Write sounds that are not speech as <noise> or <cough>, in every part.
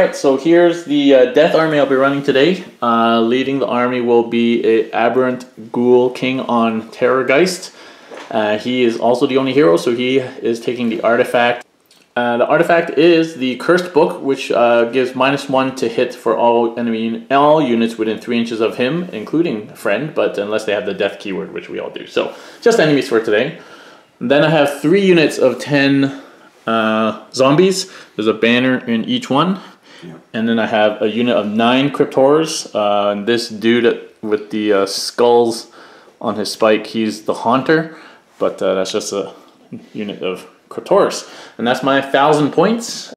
right, so here's the uh, Death Army I'll be running today. Uh, leading the army will be a Aberrant Ghoul King on Terrorgeist. Uh, he is also the only hero, so he is taking the artifact. Uh, the artifact is the Cursed Book, which uh, gives minus one to hit for all enemy all units within three inches of him, including friend, but unless they have the death keyword, which we all do. So just enemies for today. Then I have three units of ten uh, zombies. There's a banner in each one. And then I have a unit of nine Cryptors. Uh, this dude with the uh, skulls on his spike, he's the Haunter. But uh, that's just a unit of Cryptors. And that's my thousand points.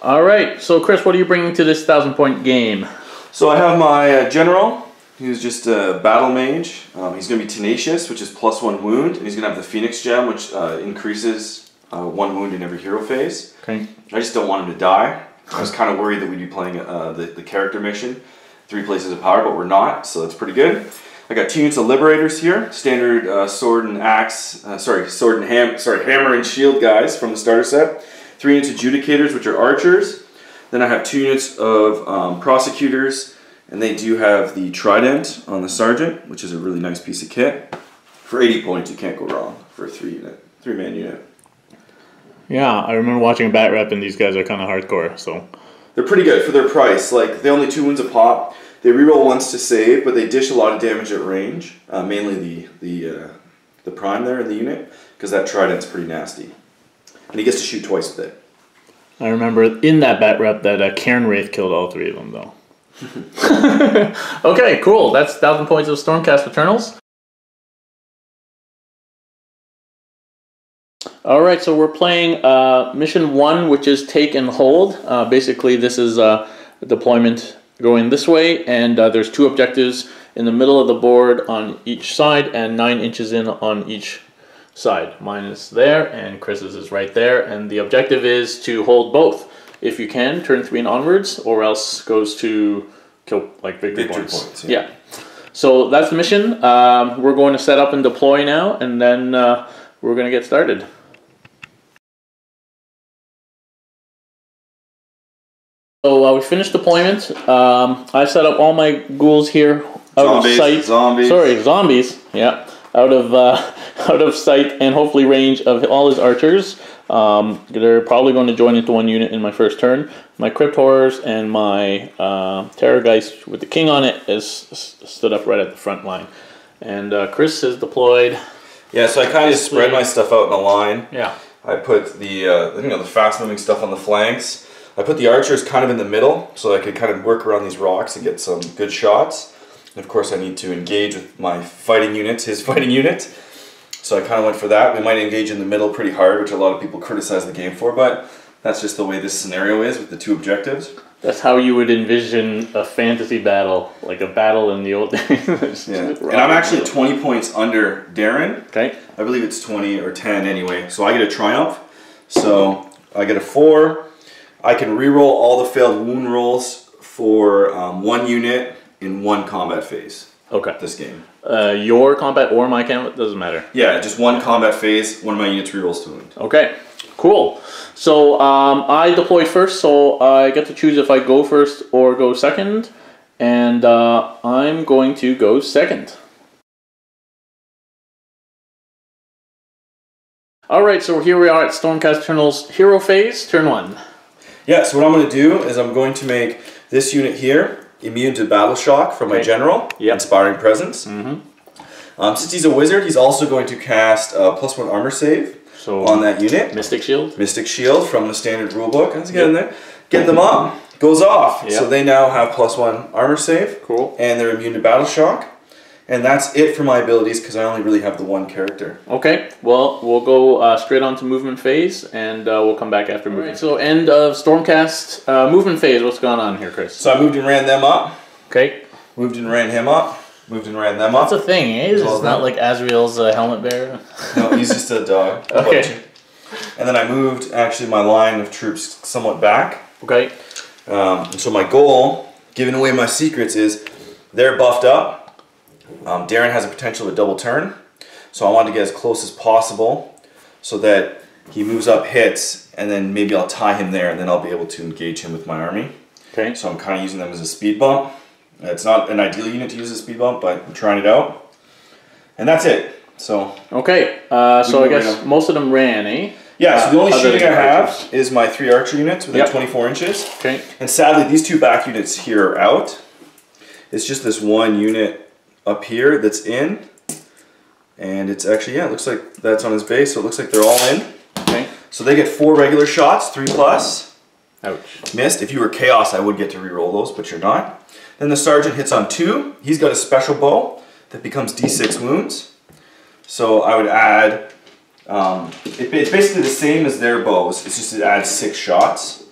All right, so Chris, what are you bringing to this thousand point game? So I have my uh, general. He's just a battle mage. Um, he's going to be tenacious, which is plus one wound, and he's going to have the phoenix gem, which uh, increases uh, one wound in every hero phase. Okay. I just don't want him to die. I was kind of worried that we'd be playing uh, the, the character mission, three places of power, but we're not, so that's pretty good. I got two units of liberators here, standard uh, sword and axe, uh, sorry, sword and ham, sorry, hammer and shield guys from the starter set. Three units of adjudicators, which are archers. Then I have two units of um, prosecutors, and they do have the trident on the sergeant, which is a really nice piece of kit. For 80 points, you can't go wrong for a three unit, three man unit. Yeah, I remember watching a Bat Rep, and these guys are kind of hardcore. So They're pretty good for their price. Like they only two wounds a pop. They reroll once to save, but they dish a lot of damage at range. Uh, mainly the the uh, the prime there in the unit, because that trident's pretty nasty, and he gets to shoot twice with it. I remember in that Bat Rep that uh, Cairn Wraith killed all three of them, though. <laughs> okay, cool. That's thousand points of Stormcast Eternals. All right, so we're playing uh, mission one, which is take and hold. Uh, basically, this is uh, a deployment going this way, and uh, there's two objectives in the middle of the board on each side, and nine inches in on each side. Mine is there, and Chris's is right there, and the objective is to hold both. If you can, turn three and onwards, or else goes to kill like victory, Victory points. points, yeah. So that's the mission. Um, we're going to set up and deploy now, and then uh, we're going to get started. So uh, we finished deployment. Um, I set up all my ghouls here out Zombies, of sight. zombies. Sorry, zombies. Yeah, out of uh, <laughs> out of sight and hopefully range of all his archers. Um, they're probably going to join into one unit in my first turn. My crypt horrors and my uh, terrorgeist with the king on it is stood up right at the front line. And uh, Chris has deployed. Yeah, so I kind of spread my stuff out in a line. Yeah. I put the uh, you know the fast moving stuff on the flanks. I put the archers kind of in the middle so I could kind of work around these rocks and get some good shots. And of course, I need to engage with my fighting unit, his <laughs> fighting unit. So I kind of went for that. We might engage in the middle pretty hard, which a lot of people criticize the game for, but that's just the way this scenario is with the two objectives. That's how you would envision a fantasy battle, like a battle in the old <laughs> days. Yeah. And I'm actually 20 points under Darren. Okay. I believe it's 20 or 10 anyway. So I get a triumph. So I get a 4. I can reroll all the failed wound rolls for um, one unit in one combat phase Okay. this game. Uh, your combat or my combat doesn't matter. Yeah, just one combat phase, one of my units rerolls to wound. Okay, cool. So um, I deploy first, so I get to choose if I go first or go second, and uh, I'm going to go second. All right, so here we are at Stormcast Eternals Hero Phase, turn one. Yeah, so what I'm going to do is I'm going to make this unit here immune to battle shock from my general, Yep. inspiring presence. Mm-hmm. Um, since he's a wizard, he's also going to cast a plus one armor save So on that unit. Mystic Shield. Mystic Shield from the standard rulebook. Let's get in there. Get them up. Goes off. Yep. So they now have plus one armor save. Cool. And they're immune to battle shock. And that's it for my abilities because I only really have the one character. Okay, well, we'll go uh, straight on to movement phase, and uh, we'll come back after movement. So, end of Stormcast uh, movement phase. What's going on here, Chris? So I moved and ran them up. Okay, Moved and ran him up. Moved and ran them up. That's a thing, eh? It's not that. like Azrael's uh, helmet bearer. <laughs> No, he's just a dog. <laughs> Okay. let. And then I moved actually my line of troops somewhat back. Okay. Um, so my goal, giving away my secrets, is they're buffed up. Um, Darren has a potential to double turn, so I wanted to get as close as possible, so that he moves up, hits, and then maybe I'll tie him there, and then I'll be able to engage him with my army. Okay. So I'm kind of using them as a speed bump. It's not an ideal unit to use as a speed bump, but I'm trying it out. And that's it. So Okay. Uh, so I guess right most of them ran, eh? yeah, so the only Uh, other shooting I have archers. is my three archer units within Yep. 24 inches. Okay. And sadly, these two back units here are out. It's just this one unit up here that's in. And it's actually, yeah, it looks like that's on his base, so it looks like they're all in. Okay. So they get four regular shots, three plus. Ouch. Missed. If you were Chaos, I would get to re-roll those, but you're not. Then the Sergeant hits on two. He's got a special bow that becomes d6 wounds. So I would add, um, it, it's basically the same as their bows, it's just it adds six shots.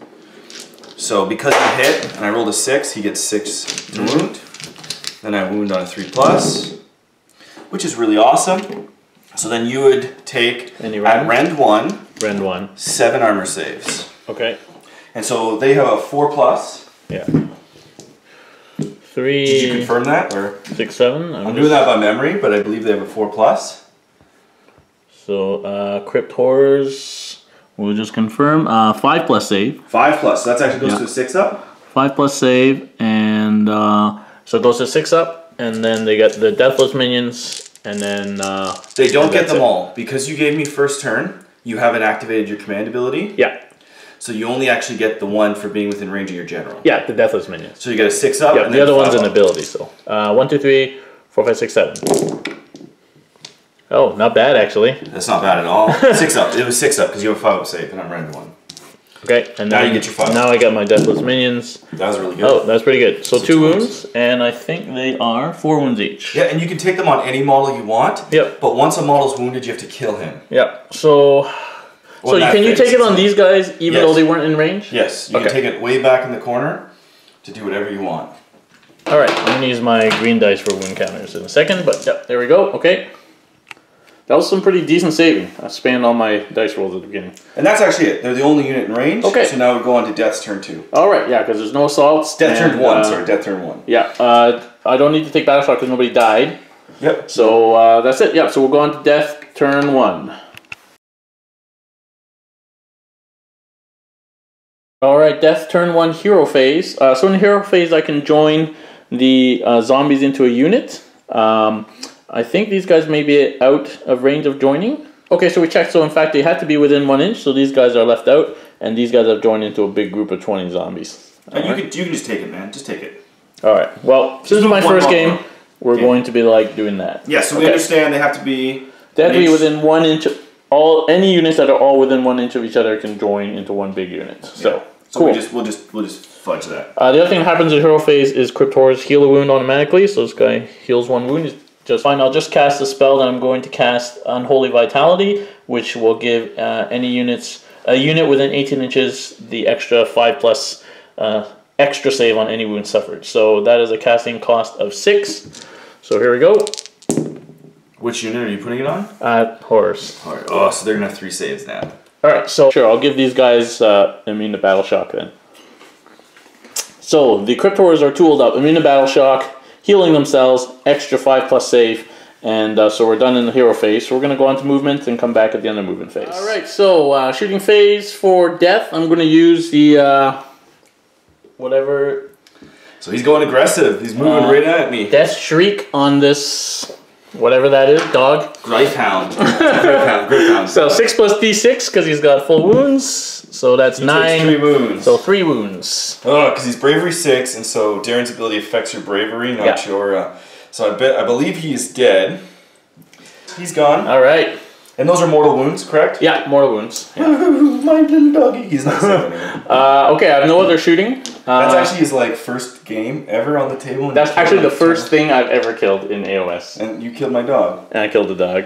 So because he hit and I rolled a six, he gets six to wound. Then I wound on a three plus, which is really awesome. So then you would take Any at rend? rend one, Rend one. seven armor saves. Okay. And so they have a four plus. Yeah. 3 Did you confirm that, or six, seven. I'm doing that by memory, but I believe they have a four plus. So uh, Crypt Horrors. We'll just confirm. Uh, five plus save. Five plus. So that actually goes Yeah. to a six up. Five plus save, and uh, so goes to six up, and then they get the Deathless minions, and then uh, They don't get them it. all because you gave me first turn. You haven't activated your command ability, yeah, so you only actually get the one for being within range of your general. yeah, the Deathless minions. So you get a six up. Yeah, and the other one's five an ability. So uh, one, two, three, four, five, six, seven. Oh, not bad actually. That's not bad at all. <laughs> six up. It was six up because you have a five up save, and I'm random one. Okay, and Now you get your five. Now I got my Deathless minions. That was really good. Oh, that's pretty good. So two two wounds, and I think they are four wounds each. Yeah, and you can take them on any model you want. Yep. But once a model's wounded, you have to kill him. Yep. So, Well, so that can you take it on these guys even Yes. though they weren't in range? Yes, you Okay. can take it way back in the corner to do whatever you want. All right, I'm gonna use my green dice for wound counters in a second, but yep, there we go. Okay. That was some pretty decent saving. I spanned all my dice rolls at the beginning. And that's actually it. They're the only unit in range. Okay. So now we go on to Death's turn two. All right, yeah, because there's no assaults. Death turn and, one. uh, sorry, Death turn one. Yeah, uh, I don't need to take battle shot because nobody died. Yep. So uh, that's it. Yep. So we'll go on to death turn one. All right, death turn one hero phase. Uh, so in hero phase, I can join the uh, zombies into a unit. Um, I think these guys may be out of range of joining. Okay, so we checked. So in fact, they had to be within one inch. So these guys are left out, and these guys have joined into a big group of twenty zombies. And you can you can just take it, man. Just take it. All right. Well, since it's my first game, we're Okay. going to be like doing that. Yeah. So we understand they have to be. They have to be within one inch. All any units that are all within one inch of each other can join into one big unit. So So cool. we just we'll just we'll just fudge that. uh, the other thing that happens in hero phase is Cryptors heal a wound automatically. So this guy heals one wound. Just fine. I'll just cast a spell that I'm going to cast Unholy Vitality, which will give uh, any units a unit within 18 inches the extra five plus uh, extra save on any wound suffered. So that is a casting cost of six. So here we go. Which unit are you putting it on? Uh, horse. All right. Oh, so they're gonna have three saves now. All right, so sure, I'll give these guys uh, immune to battle shock then. So the Cryptors are tooled up, immune to battle shock, healing themselves, extra five plus save, and uh, so we're done in the hero phase. So we're gonna go on to movement and come back at the end of movement phase. All right, so uh, shooting phase for death. I'm gonna use the uh, whatever So he's going aggressive. He's moving Uh, right at me. death shriek on this whatever that is dog. Greyhound. hound. <laughs> Grip hound. Gryph-hound. So six plus d6 because he's got full wounds. So that's He nine. three wounds. So three wounds. Oh, because he's bravery six, and so Darren's ability affects your bravery, not Yeah. your. Uh, so I bet I believe he is dead. He's gone, All right. And those are mortal wounds, correct? Yeah, mortal wounds. <laughs> Yeah. My little doggy. He's not safe. <laughs> Uh, okay, I have no other shooting. Uh, That's actually his like first game ever on the table. that's actually the first thing I've ever killed in AOS, And you killed my dog. and I killed the dog.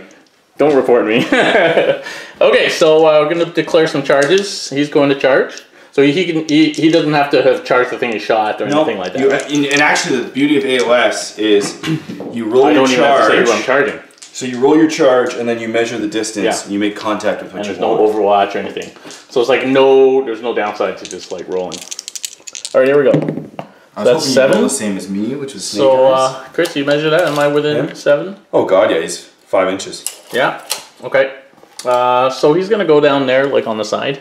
Don't report me. <laughs> okay, so uh, we're gonna declare some charges. He's going to charge, so he can. He, he doesn't have to have charged the thing he shot or anything like that. You, and, and actually, the beauty of AOS is you roll I your don't even have to say charge. who I'm charging, so you roll your charge, and then you measure the distance. Yeah. And you make contact with what and you there's no. Overwatch or anything. So it's like no, there's no downside to just like rolling. All right, here we go. I was that's seven? the same as me, which is So, uh, Chris, you measure that? Am I within Yeah. seven? oh god, yeah, he's five inches. Yeah. Okay. Uh, so he's gonna go down there, like on the side.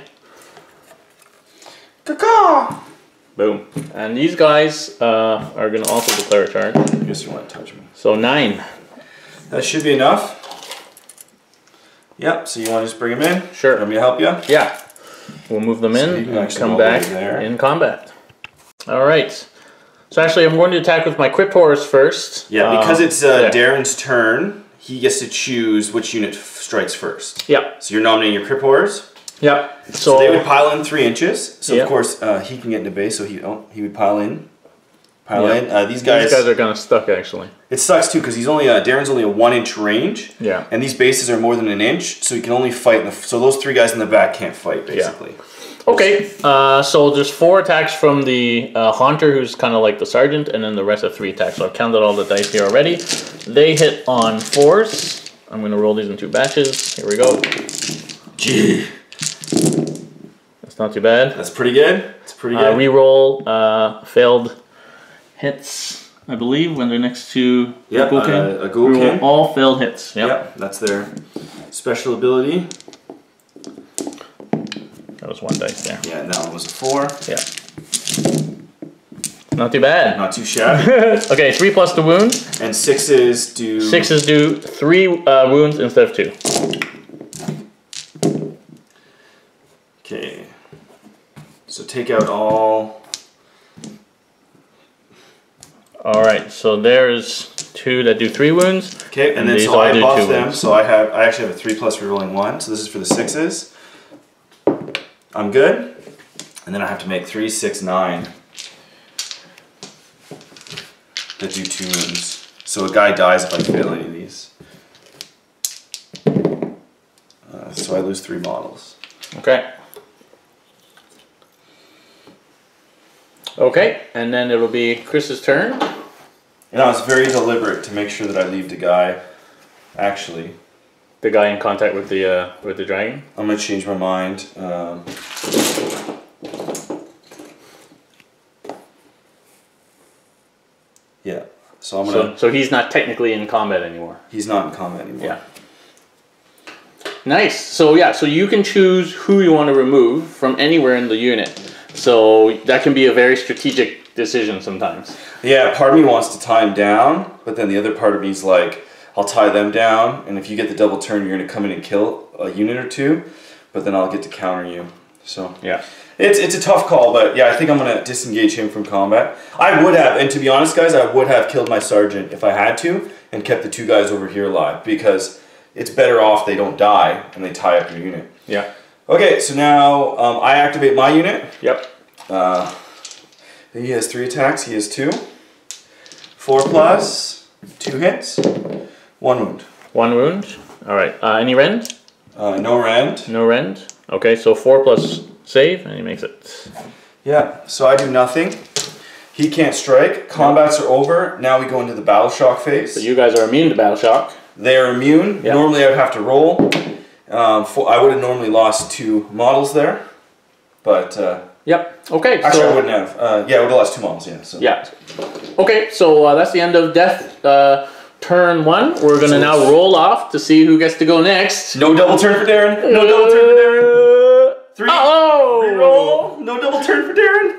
Caw. Boom. And these guys uh, are gonna also declare a charge. I guess you want to touch me. So nine. That should be enough. Yep, so you want to just bring them in? Sure. Let me to help you? Yeah. We'll move them So in and come back there. in combat. All right. So actually, I'm going to attack with my Crypt Horrors first. Yeah, because Uh, it's uh. Darren's turn, he gets to choose which unit strikes first. Yep. So you're nominating your Crypt Horrors. Yep. So, So they would pile in three inches. So Yeah. of course uh, he can get into base. So he oh, he would pile in, Yeah. Uh, these guys, these guys are kind of stuck actually. it sucks too because he's only uh, Darren's only a one inch range. Yeah. And these bases are more than an inch, so he can only fight. In the, so those three guys in the back can't fight basically. Yeah. Okay. Uh, so there's four attacks from the uh, Haunter, who's kind of like the sergeant, and then the rest of three attacks. So I've counted all the dice here already. They hit on fours. I'm going to roll these in two batches. Here we go. Gee, That's not too bad. that's pretty good. It's pretty Uh, good. reroll uh, failed hits, I believe, when they're next to Yep, Ghoul King. uh, a Ghoul Reroll King. all failed hits. Yep. Yep, that's their special ability. That was one dice there. Yeah, and that one was a four. Yeah. Not too bad. Not too shabby. <laughs> okay, three plus the wound. and sixes do Sixes do three uh, wounds instead of two. Okay. So take out all. All right, so there's two that do three wounds. Okay, and, And then so I buff them. wounds. So I have I actually have a three plus rerolling one. So this is for the sixes. I'm good. And then I have to make three, six, nine. That do two wounds. So a guy dies if I fail any of these. Uh, so I lose three models. Okay. Okay, and then it'll be Chris's turn. And I was very deliberate to make sure that I leave the guy. Actually, The guy in contact with the uh, with the dragon. I'm gonna change my mind. Um, yeah, so I'm gonna. So, so he's not technically in combat anymore. he's not in combat anymore. Yeah. Nice. So yeah, so you can choose who you want to remove from anywhere in the unit. So that can be a very strategic decision sometimes. Yeah, part of me wants to tie him down, but then the other part of me is like, I'll tie them down, and if you get the double turn, you're gonna come in and kill a unit or two, but then I'll get to counter you. So Yeah. It's it's a tough call, but yeah, I think I'm gonna disengage him from combat. I would have, and to be honest, guys, I would have killed my sergeant if I had to, and kept the two guys over here alive because it's better off they don't die and they tie up your unit. Yeah. Okay, so now um, I activate my unit. Yep. Uh, he has three attacks. He has two. Four plus, two hits, one wound. One wound. All right. Uh, any rend? Uh, no rend. No rend. Okay, so four plus save, and he makes it. Yeah, so I do nothing. He can't strike. Combats are over. Now we go into the battle shock phase. So you guys are immune to battle shock. They are immune. Yeah. Normally, I would have to roll. Um, for, I would have normally lost two models there, but uh, Yep. Okay. actually, so, I wouldn't have. Uh, yeah, I would have lost two models. Yeah. So. Yeah. Okay, so uh, that's the end of death. Uh, turn one. We're gonna So- now roll off to see who gets to go next. No double turn for Darren. No double turn for Darren. Three. Oh! Reroll. No double turn for Darren.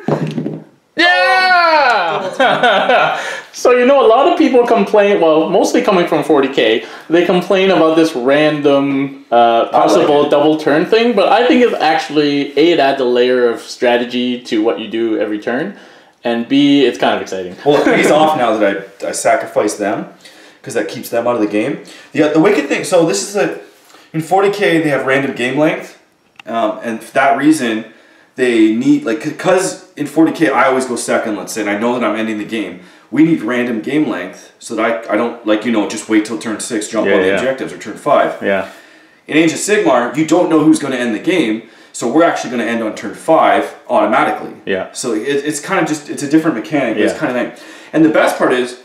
Yeah! <laughs> so you know, a lot of people complain. Well, mostly coming from 40k, they complain about this random uh, possible it. double turn thing. But I think it's actually a it adds a layer of strategy to what you do every turn, and b it's kind of exciting. Well, it pays <laughs> off now that I, I sacrifice them because that keeps them out of the game. The, the wicked thing, so this is a, in 40k they have random game length, um, and for that reason they need, like, because in 40k I always go second, let's say, and I know that I'm ending the game. We need random game length so that I, I don't, like, you know, just wait till turn 6, jump Yeah, on the yeah. objectives, or turn 5. Yeah. In Age of Sigmar, you don't know who's going to end the game, so we're actually going to end on turn 5 automatically. Yeah. So it, it's kind of just, it's a different mechanic, but it's kind of nice. And the best part is,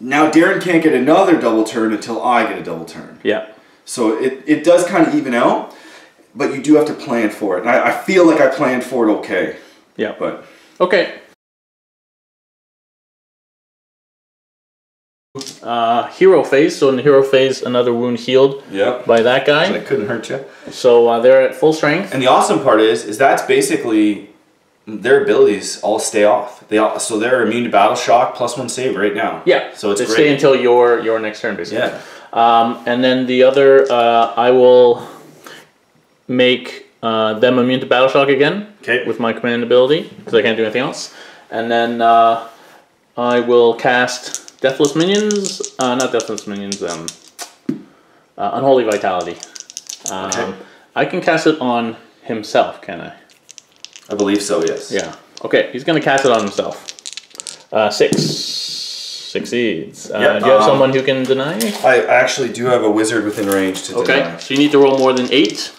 now Darren can't get another double turn until I get a double turn. Yeah. So it, it does kind of even out, but you do have to plan for it. And I, I feel like I planned for it okay, Yeah. but Okay. Uh, hero phase. So in the hero phase, another wound healed Yep. by that guy. That couldn't hurt you. So uh, they're at full strength. And the awesome part is, is that's basically their abilities all stay off. They all, so they're immune to battle shock plus one save right now. Yeah. So it's they great. stay until your your next turn, basically. Yeah. Um, and then the other, uh, I will make uh, them immune to battle shock again. Okay. With my command ability, because I can't do anything else. And then uh, I will cast Deathless Minions. Uh, not Deathless Minions. Um, uh, Unholy Vitality. Um, Okay. I can cast it on himself, can I? I believe so. Yes. Yeah. Okay, he's gonna cast it on himself. Uh, six. Succeeds. Uh, Yep, do you have um, someone who can deny? I actually do have a wizard within range to Okay, deny. so you need to roll more than eight.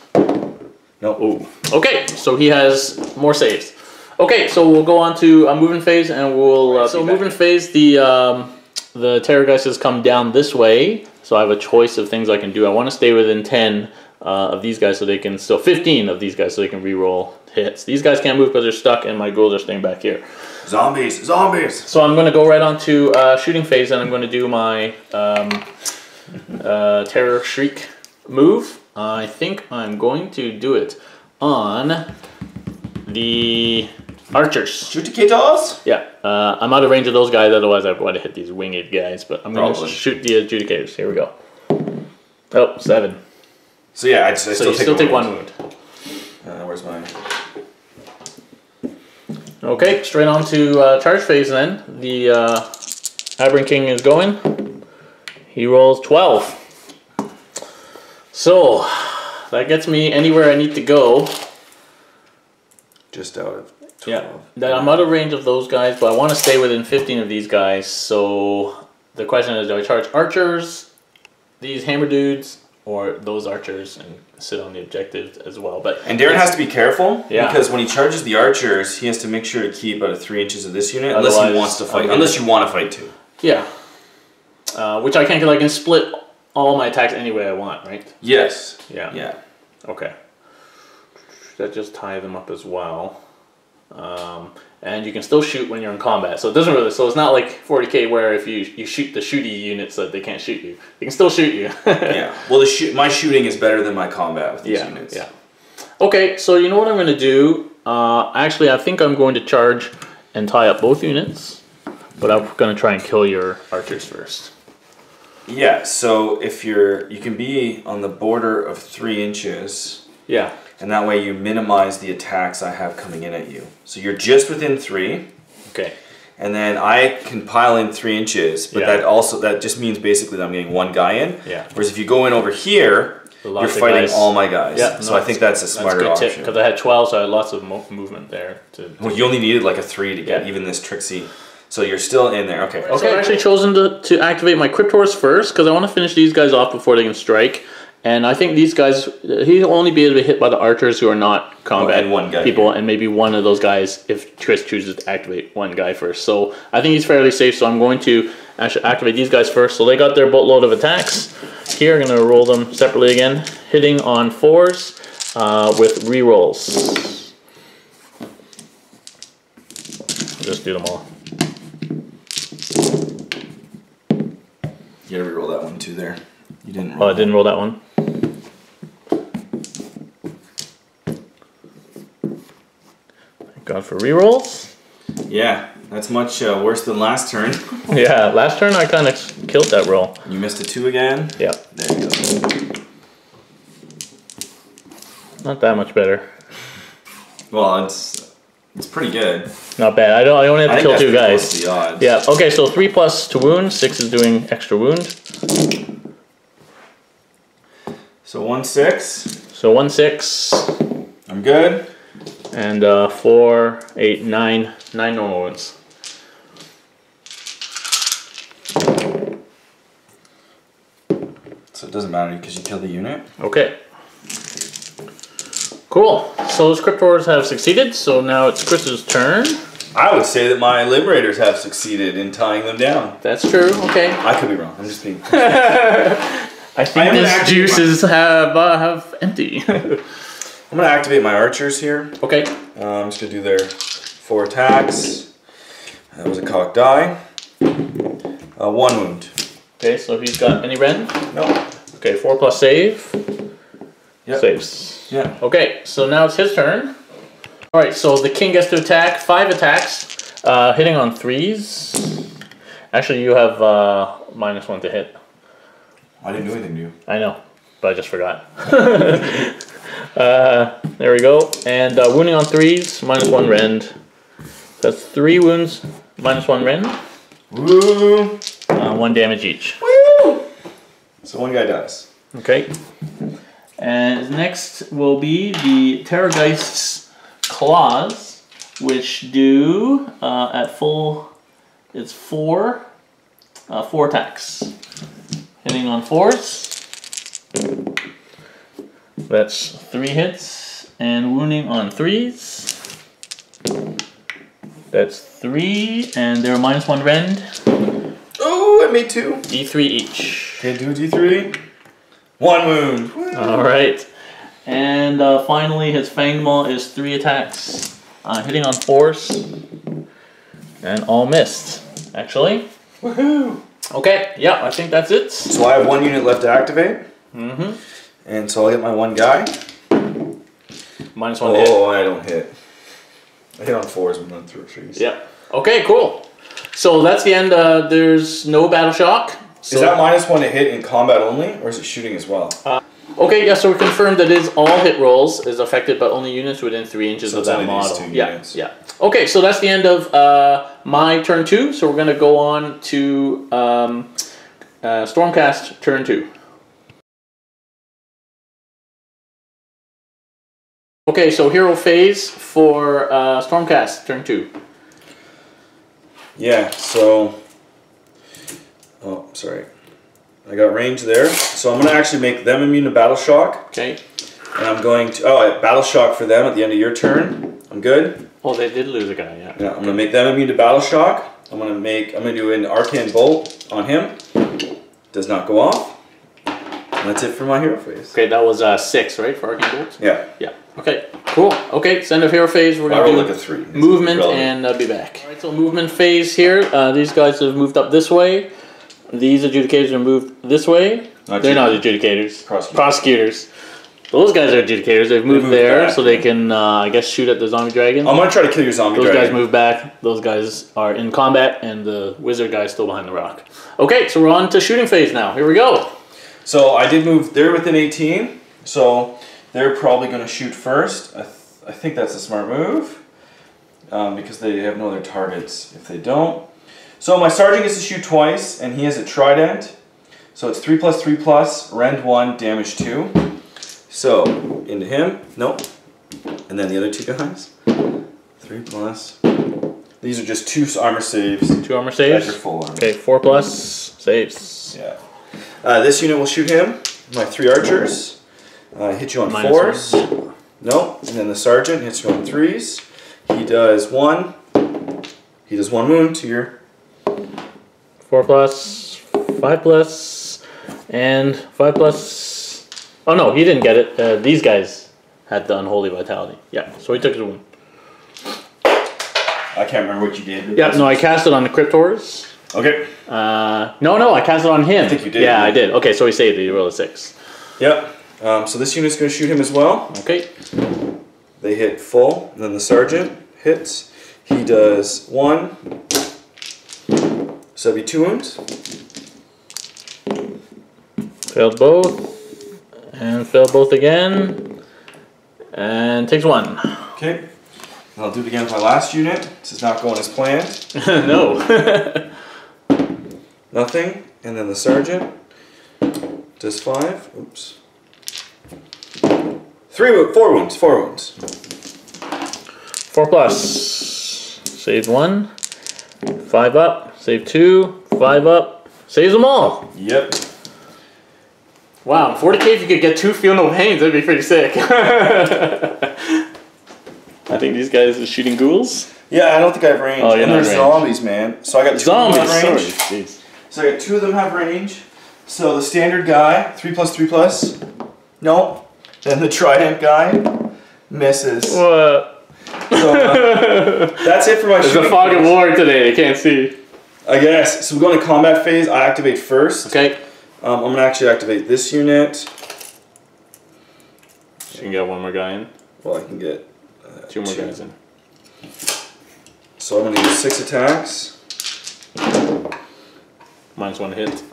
No. Ooh. Okay, so he has more saves. Okay, so we'll go on to a moving phase, and we'll. Uh, so moving phase, the um, the Terrorgeist has come down this way, so I have a choice of things I can do. I want to stay within ten uh, of these guys, so they can still fifteen of these guys, so they can re-roll hits. These guys can't move because they're stuck, and my ghouls are staying back here. Zombies. Zombies. So I'm going to go right on to uh, shooting phase, and I'm going to do my um, uh, terror shriek move. I think I'm going to do it on the archers. Shoot the Katos. Yeah, uh, I'm out of range of those guys. Otherwise, I would have hit these winged guys. But I'm going to shoot the adjudicators. Here we go. Oh, seven. So yeah, I, just, I So still take, still take one wound. Uh, where's mine? Okay, straight on to uh, charge phase then. The uh, Aberrant King is going. He rolls 12. So, that gets me anywhere I need to go. Just out of 12. Yeah. That I'm out of range of those guys, but I want to stay within 15 of these guys. So, the question is do I charge archers, these hammer dudes, or those archers and sit on the objective as well? But And Darren has to be careful Yeah. because when he charges the archers, he has to make sure to keep out of three inches of this unit, unless he Otherwise, wants to fight. okay. Unless you want to fight too. Yeah. Uh, which I can, because I can split all my attacks any way I want, right? Yes. Yeah. Yeah. Okay. That just tie them up as well. Um, and you can still shoot when you're in combat. So it doesn't really. So it's not like 40k where if you you shoot the shooty units that they can't shoot you, they can still shoot you. <laughs> Yeah. Well, the shoot my shooting is better than my combat with these yeah. units. Yeah. Okay. So you know what I'm going to do? Uh, actually, I think I'm going to charge and tie up both units, but I'm going to try and kill your archers first. Yeah. So if you're, you can be on the border of three inches, Yeah. And that way you minimize the attacks I have coming in at you. So you're just within three. Okay. And then I can pile in three inches, but Yeah. that also that just means basically that I'm getting one guy in. Yeah. Whereas if you go in over here, you're fighting guys. all my guys. Yeah. So no, I think that's a smarter that's a good option. because I had 12, so I had lots of mo- movement there. To, well, you only needed like a three to get Yeah. even this tricksy. So you're still in there. Okay. Okay, So I've actually chosen to, to activate my Cryptors first because I want to finish these guys off before they can strike. And I think these guys, he'll only be able to be hit by the archers who are not combat Oh, and people, here. and maybe one of those guys if Chris chooses to activate one guy first. So I think he's fairly safe. So I'm going to actually activate these guys first. So they got their boatload of attacks. Here, I'm going to roll them separately again, hitting on fours uh, with rerolls. Just do them all. You gotta reroll that one too. There. You didn't. Roll Oh, I didn't roll that one. Thank God for rerolls. Yeah, that's much uh, worse than last turn. <laughs> <laughs> Yeah, last turn I kind of killed that roll. you missed a two again. Yeah, There you go. not that much better. Well, it's it's pretty good. Not bad. I don't. I only have I to think kill two guys. to the odds. Yeah. Okay. So three plus to wound. Six is doing extra wound. So one six. So one six I'm good. and uh, four, eight, nine, nine normal ones. So it doesn't matter because you kill the unit. Okay. Cool. So those cryptors have succeeded. So now it's Chris's turn. I would say that my liberators have succeeded in tying them down. That's true. Okay. I could be wrong. I'm just being. <laughs> I think this actually- juices have uh, have empty. <laughs> I'm gonna activate my archers here. okay. Uh, I'm just gonna do their four attacks. That was a cocked die. Uh, one wound. Okay, so he's got any rend? No. Okay, four plus save. Yep. Saves. Yeah. Okay, so now it's his turn. All right, so the king gets to attack. Five attacks, uh, hitting on threes. Actually, you have uh, minus one to hit. I didn't do anything to you. I know, but I just forgot. <laughs> uh, there we go. And uh, wounding on threes, minus one rend. That's three wounds, minus one rend. Woo! Uh, one damage each. Woo! So one guy dies. Okay. And next will be the Terrorgeist's Claws, which do uh, at full, it's four, uh, four attacks. Hitting on fours. That's three hits. And wounding on threes. That's three, and they're minus one rend. Oh, I made two. D3 each. Okay, do a D3. One wound. All right. And uh, finally, his Fang Maw is three attacks, uh, hitting on fours, and all missed. Actually. Woohoo! Okay. Yeah, I think that's it. So I have one unit left to activate, Mm-hmm. and so I'll get my one guy. Minus one hit. Oh, I don't hit. I hit on fours, but not through threes. Yeah. Okay. Cool. So that's the end. Uh, there's no battle shock. So, Is that minus one to hit in combat only, or is it shooting as well? Okay? Yeah. So we confirmed that is all hit rolls is affected, but only units within three inches So of that model. yeah. units. Yeah. Okay. So that's the end of uh, my turn two. So we're gonna go on to um, uh, Stormcast turn two. Okay, so hero phase for uh, Stormcast turn two. Yeah, so. Oh, sorry. I got range there. So I'm going to actually make them immune to battle shock. Okay. And I'm going to. Oh, I- battle shock for them at the end of your turn. I'm good. Oh, they did lose a guy. Yeah. Yeah, I'm going to make them immune to battle shock. I'm going to make. I'm going to do an arcane bolt on him. Does not go off. And that's it for my hero phase. Okay, that was uh, six, right, for Arcane Bolts? Yeah. Yeah. Okay, cool. Okay, it's end of hero phase. We're gonna do like a three. It's movement irrelevant. and uh, be back. All right, so movement phase here. Uh, these guys have moved up this way. These adjudicators are moved this way. Not They're not adjudicators. Prosecutors. Prosecutors. Those guys are adjudicators. They've moved, moved there back. so they can, uh, I guess, shoot at the zombie dragon. I'm going to try to kill your zombie Those dragon. guys move back. Those guys are in combat, and the wizard guy is still behind the rock. Okay, so we're on to shooting phase now. Here we go. So I did move. They're within 18, so they're probably going to shoot first. I, th- I think that's a smart move um, because they have no other targets if they don't. So my sergeant gets to shoot twice, and he has a trident. So it's three plus three plus rend one, damage two. So into him, nope, and then the other two guys, three plus. These are just two armor saves. Two armor That's your saves. full armor. Okay, four plus saves. Yeah. Uh, this unit will shoot him. My three archers uh, hit you on Minus fours. one. No, and then the sergeant hits you on threes. He does one. He does one wound to your. Four plus, five plus, and five plus. Oh no, he didn't get it. Uh, these guys had the unholy vitality. Yeah, so he took his wound. I can't remember what you did. Yeah, no, I cast it on the Cryptors. Okay. Uh, no, no, I cast it on him. I think you did, Yeah. I did. Okay, so he saved it. He rolled a six. Yep. Um, so this unit's going to shoot him as well. Okay. They hit full. And then the sergeant hits. He does one. So that'd be two wounds. Failed both. And failed both again. And takes one. Okay. And I'll do it again with my last unit. This is not going as planned. <laughs> no. <laughs> Nothing. And then the sergeant does five. Oops. Three, wo- four wounds. Four wounds. Four plus. Save one. Five up. Save two. Five up. Saves them all. Yep. Wow, 40k if you could get two feel no pains, that'd be pretty sick. <laughs> I think these guys are shooting ghouls. Yeah, I don't think I have range. Oh, you're and not there's range. zombies, man. So I got two Zombies, of them sorry. have range. Jeez. So I got two of them have range. So the standard guy, three plus three plus. Nope. Then the trident guy misses. What? So uh, <laughs> that's it for my There's a shooting fog of war today, I can't see. I guess. So we go into combat phase. I activate first. Okay. Um, I'm gonna actually activate this unit. You can get one more guy in. Well, I can get uh, Two more guys in. So I'm gonna use six attacks. Minus one hit.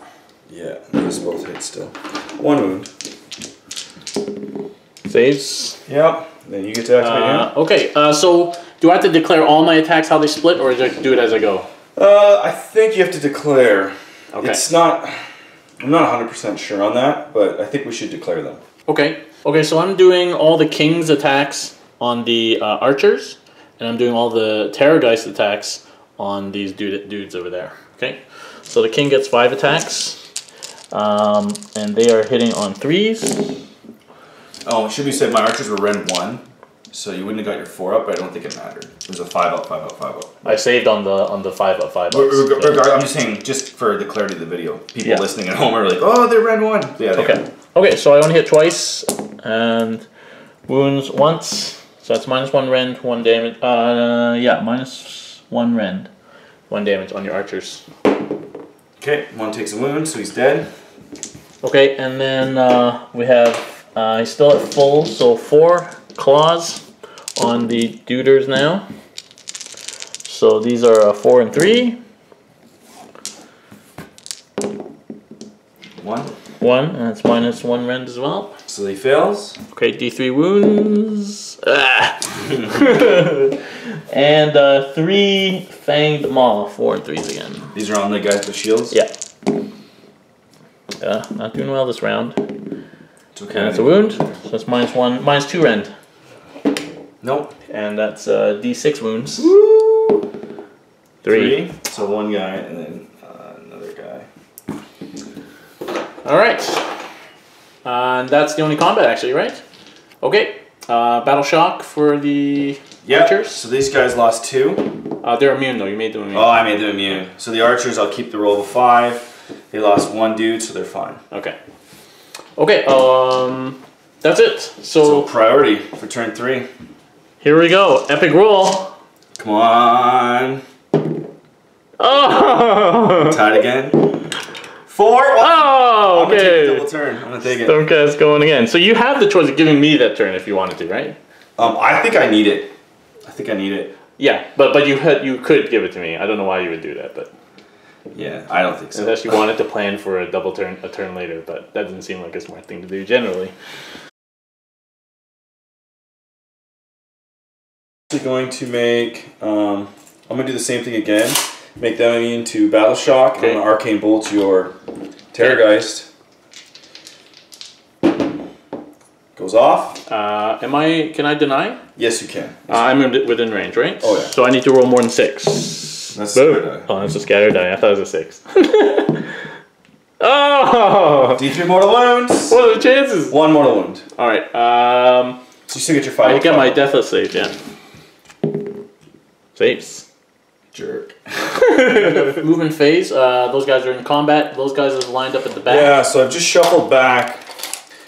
Yeah, these both hit still. One wound. Saves. Yep. Then you get to activate Uh, okay. Uh, so do I have to declare all my attacks how they split, or just do it as I go? Him. Uh, I think you have to declare. Okay. It's not. I'm not 100% sure on that, but I think we should declare them. Okay. Okay. So I'm doing all the king's attacks on the uh, archers, and I'm doing all the terrorgeist attacks on these dude, dudes over there. Okay. So the king gets five attacks, um, and they are hitting on threes. Oh, should we say my archers were Rend 1, so you wouldn't have got your 4 up, but I don't think it mattered. It was a 5 up, 5 up, 5 up. I saved on the on the five up five. Regard- I'm just saying, just for the clarity of the video, people Yeah. listening at home are like, oh, they're Rend 1. Yeah, they Okay. Okay, so I only hit twice and wounds once. So that's minus one rend, one damage. Uh, yeah, minus one rend, one damage on your archers. Okay, one takes a wound, so he's dead. Okay, and then uh, we have uh, he's still at full, so four claws on the duders now. So these are uh, four and three. One. One, and that's minus one rend as well. So he fails. Okay, D3 wounds. Ah. <laughs> and uh, three fanged maw, four and threes again. These are on the guys with shields? Yeah. Uh, not doing well this round. It's okay. And that's a wound. So that's minus one, minus two rend. Nope. And that's uh, D6 wounds. Woo! Three. Three. So one guy and then uh, another guy. All right. Uh, and that's the only combat, actually, right? Okay. Uh, battle shock for the Yeah. archers. So these guys lost two. Uh, they're immune though. You made them immune. Oh, I made them immune. So the archers, I'll keep the roll of five. They lost one dude, so they're fine. Okay. Okay. Um, that's it. So priority for turn three. Here we go. Epic roll. Come on. Oh! Tied again. Four. Oh, I'm gonna take a double turn. I'm gonna take it. Stormcast going again. So you have the choice of giving me that turn if you wanted to, right? Um, I think I need it. I think I need it. Yeah, but but you had you could give it to me. I don't know why you would do that, but Yeah, I don't think so. unless you wanted to plan for a double turn a turn later, but that doesn't seem like a smart thing to do generally. Actually going to make. Um, I'm gonna do the same thing again. Make them immune to battle shock. Okay. And arcane bolt your Terrorgeist. Goes off. Uh, am I? Can I deny? Yes, you can. Uh, I'm within range, right? Oh, yeah. So I need to roll more than six. That's Boom. scary die. Oh, that's a scatter die. I thought it was a six. <laughs> oh! D3 mortal wounds. What are the chances? One mortal wound. All right. Um, So you still get your five. I get my deathless save. Yeah. Saves. jerk. <laughs> Movement phase. Uh, those guys are in combat. Those guys are lined up at the back. Yeah, so I've just shuffled back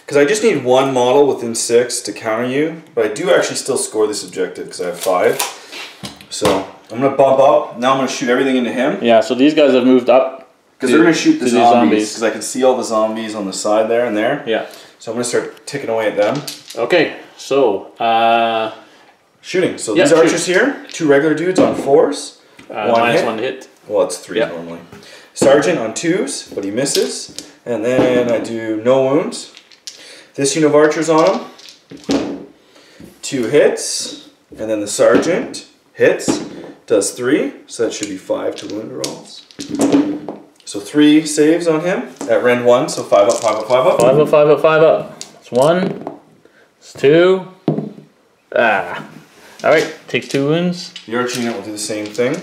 because I just need one model within six to counter you, but I do actually still score this objective because I have five. So I'm gonna bump up. Now I'm gonna shoot everything into him Yeah. So these guys have moved up. because they're gonna shoot the to zombies zombies. because I can see all the zombies on the side there and there. Yeah. So I'm gonna start ticking away at them, Okay. So. Uh, shooting. So Yeah, these shoot. archers here, two regular dudes on fours. uh, One minus hit. one hit. Well, it's three Yeah. normally. Sergeant on twos, but he misses. And then I do no wounds. This unit of archers on him. Two hits. And then the sergeant hits. Does three. So that should be five to wound rolls. So three saves on him at rend one. So five up, five up, five up. Five up, five up, five up. It's one. It's two. Ah. All right. take two wounds. The archer unit will do the same thing.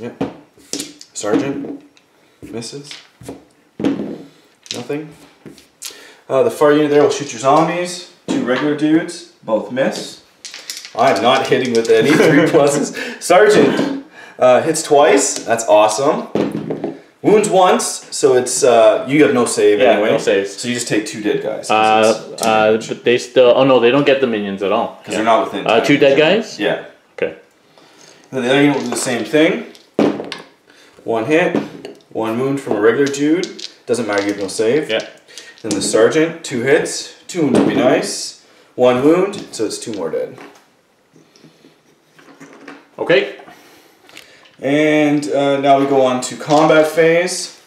Yep. Sergeant misses. Nothing. Uh, the far unit there will shoot your zombies. Two regular dudes, both miss. I'm not hitting with any three pluses. <laughs> Sergeant uh, hits twice. That's awesome. Wounds once, so it's uh, you have no save Yeah, anyway. no saves. So you just take two dead guys. Uh, uh, but they still. Oh no, they don't get the minions at all. because they're not within. Uh, two dead guys. Yeah. Okay. Then the other unit will do the same thing. One hit, one wound from a regular dude. Doesn't matter, you have no save. Yeah. Then the sergeant, two hits, two wounds would be nice. One wound, so it's two more dead. Okay. And uh, now we go on to combat phase.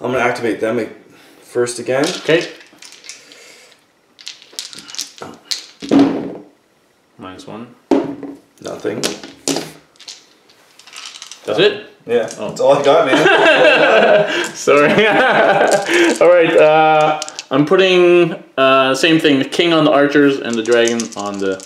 I'm gonna activate them first again. Okay. Minus one. Nothing. That's it? Yeah, Oh. that's all I got, man. <laughs> Sorry. <laughs> All right. Uh, I'm putting uh, same thing: the king on the archers and the dragon on the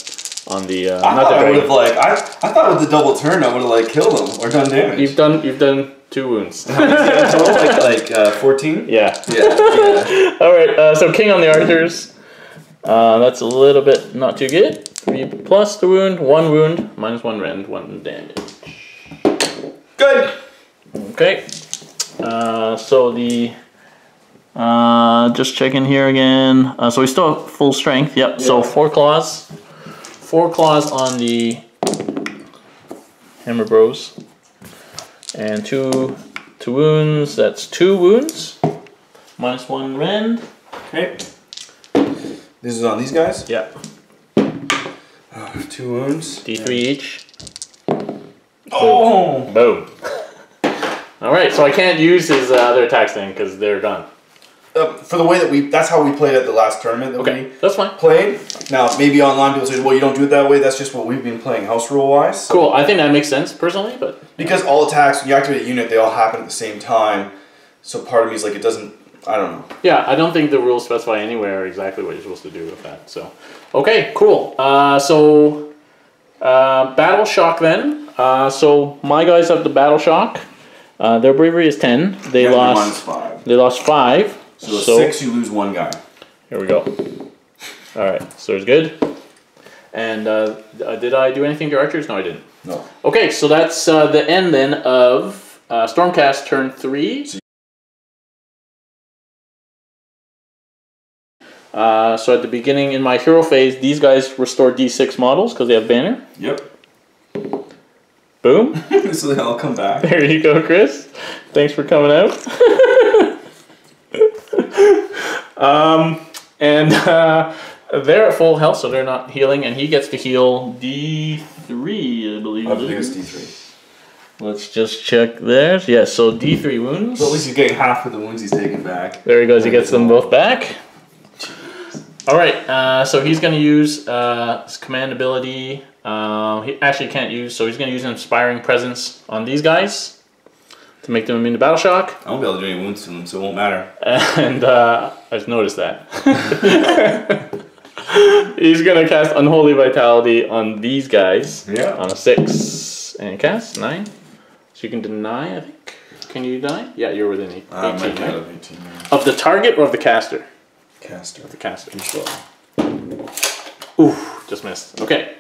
on the uh, I not thought the I would have like I, I thought with the double turn I would have like killed him or done damage. You've done you've done two wounds. <laughs> total like like uh, 14. yeah. Yeah, yeah. <laughs> All right. Uh, so king on the archers. Uh, that's a little bit not too good. Three plus the wound, one wound, minus one rend, one damage. Good. Okay. Uh, so the uh, just checking here again. Uh, so we still have full strength. Yep. So four claws, four claws on the hammer bros, and two two wounds. That's two wounds, minus one rend. Okay. This is on these guys. Yeah. Two wounds. D three each. Oh. Boom. <laughs> All right. So I can't use his uh, other attacks then because they're gone. Uh, for the way that we, that's how we played at the last tournament that Okay. we That's fine. played. Now maybe online people say, well, you don't do it that way. That's just what we've been playing house rule wise. So- Cool. I think that makes sense personally, but Because all attacks, when you activate a unit, they all happen at the same time. So part of me is like, it doesn't. I don't know. Yeah, I don't think the rules specify anywhere exactly what you're supposed to do with that. So, okay, cool. Uh, so, uh, battle shock then. Uh, so my guys have the battle shock. Uh, their bravery is ten. They Yeah, lost. minus five. They lost five. So, So, six, you lose one guy. here we go. All right, so it's good. And uh, uh, did I do anything to archers? No, I didn't. No. Okay, so that's uh, the end then of uh, Stormcast turn three. Uh, so at the beginning in my hero phase, these guys restore D6 models because they have banner. Yep. Boom. <laughs> so they all come back. There you go, Chris. Thanks for coming out. <laughs> um, and <laughs> uh, they're at full health, so they're not healing, and he gets to heal D3, I believe. I think it it's. D three. Let's just check theirs. Yes, so D3 wounds. So at least he's getting half of the wounds he's taking back. There he goes. He gets them both back. All right. Uh, so he's going to use uh, his command ability. Uh, he actually can't use, so he's going to use inspiring presence on these guys to make them immune to battle shock. I won't be able to do any wounds to them, so it won't matter. And uh, I just noticed that. <laughs> he's going to cast unholy vitality on these guys Yeah. on a six and cast nine. So you can deny. I think. Can you deny? Yeah, you're within eight- 18. Uh, might right? be of 18 now. Of the target or of the caster? Caster. Of the caster. Control. Oof, just missed. Okay,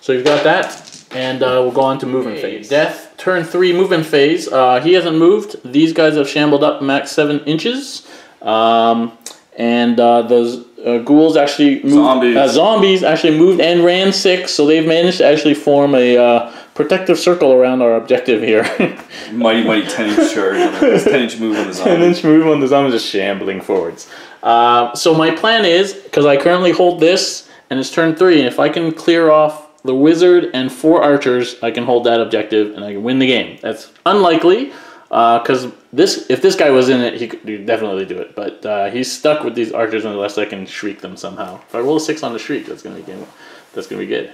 so you've got that, and uh, we'll go on to movement phase. Death, turn three, movement phase. Uh, he hasn't moved. These guys have shambled up max seven inches. Um, and uh, those uh, ghouls actually moved. Zombies. Uh, zombies actually moved and ran six, so they've managed to actually form a uh, protective circle around our objective here. <laughs> Mighty, mighty 10 inch charge. 10 inch move on the zombies. <laughs> 10 inch move on the zombies just shambling forwards. Uh, so my plan is because I currently hold this and it's turn three, and if I can clear off the wizard and four archers, I can hold that objective and I can win the game. That's unlikely because this if this guy was in it, he could definitely do it. But uh, he's stuck with these archers unless I can shriek them somehow. If I roll a six on the shriek, that's gonna be good. That's gonna be good.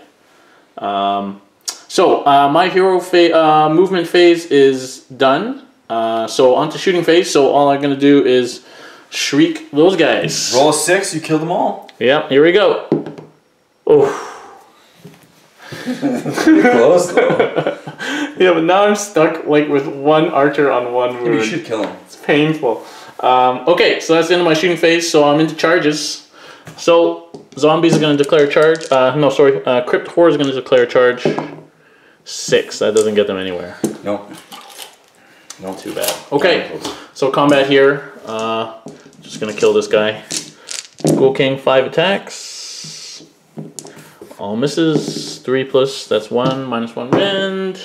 Um, so uh, my hero fa- uh, movement phase is done. Uh, so on to shooting phase. So all I'm gonna do is shriek those guys. Roll a 6, you kill them all. Yeah, here we go. Oh, <laughs> Close though. yeah, but now I'm stuck like with one archer on one you should kill him. It's painful. Um, okay, so that's the end of my shooting phase. So I'm into charges. So zombies are gonna declare charge. Uh, no, sorry. Uh, crypt horror is gonna declare charge. Six. That doesn't get them anywhere. No. No. Too bad. Okay, so combat here. Uh, just gonna kill this guy. Ghoul King, five attacks. All misses. Three plus, that's one, minus one rend.